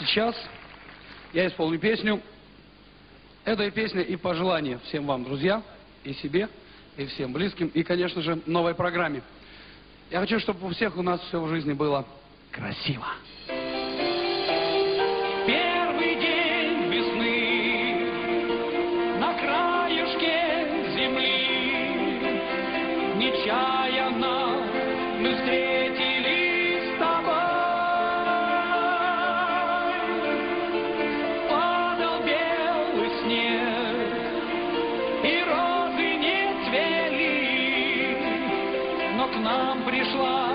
сейчас я исполню песню. Эта песня и пожелание всем вам, друзья, и себе, и всем близким, и, конечно же, новой программе. Я хочу, чтобы у всех у нас все в жизни было красиво. Первый день весны на краешке земли нечаянно мы встретились. нам пришла.